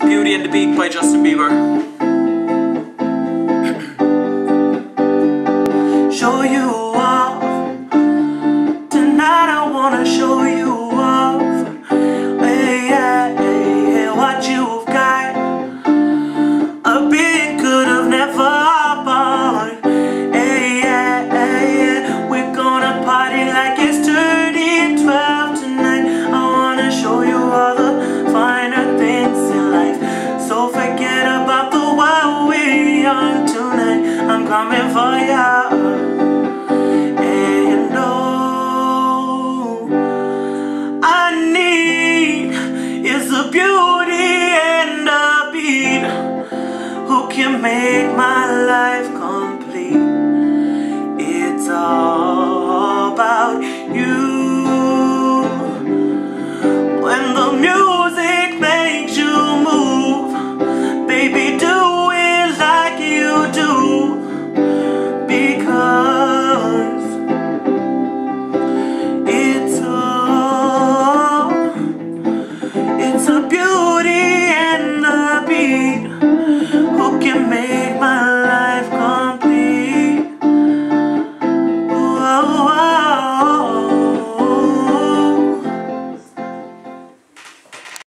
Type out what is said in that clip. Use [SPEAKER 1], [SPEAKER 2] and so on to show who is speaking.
[SPEAKER 1] It's Beauty and the Beat by Justin Bieber.
[SPEAKER 2] Show you off. Tonight I wanna show you off. Hey, yeah, hey, hey, what you've got. A bit could have never bought. Hey, yeah, hey, yeah. We're gonna party like it's 30 12 tonight. I wanna show you all the coming for ya. And you know I need is the beauty and the beat who can make my life can make my